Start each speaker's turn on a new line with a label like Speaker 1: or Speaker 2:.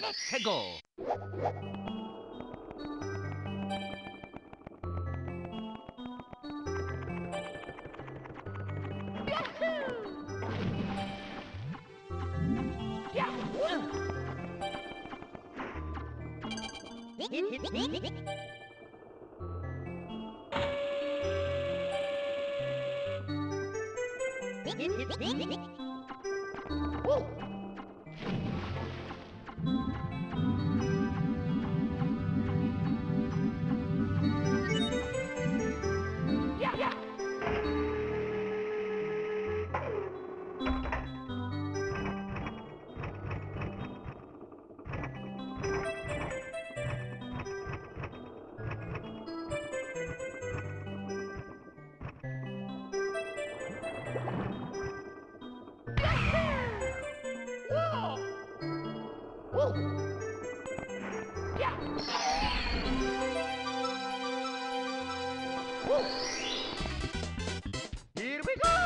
Speaker 1: Let's go.
Speaker 2: Woo! Here we go!